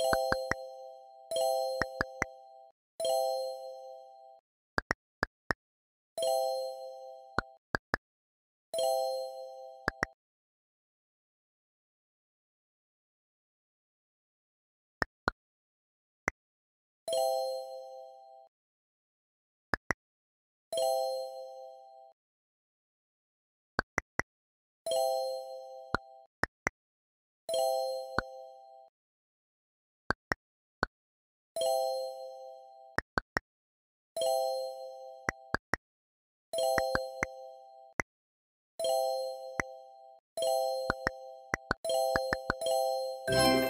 you you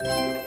you